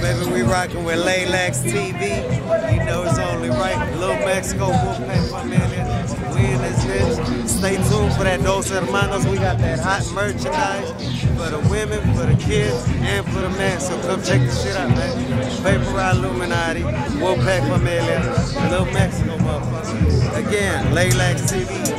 Baby, we rocking with Laylax TV. You know it's only right. Lil Mexico Wolfpack Familia. We in this bitch. Stay tuned for that Dos Hermanos. We got that hot merchandise for the women, for the kids, and for the men. So come check the shit out, man. Paper Route Illuminati, Wolfpack Familia, Lil Mexico motherfucker. Again, Laylax TV.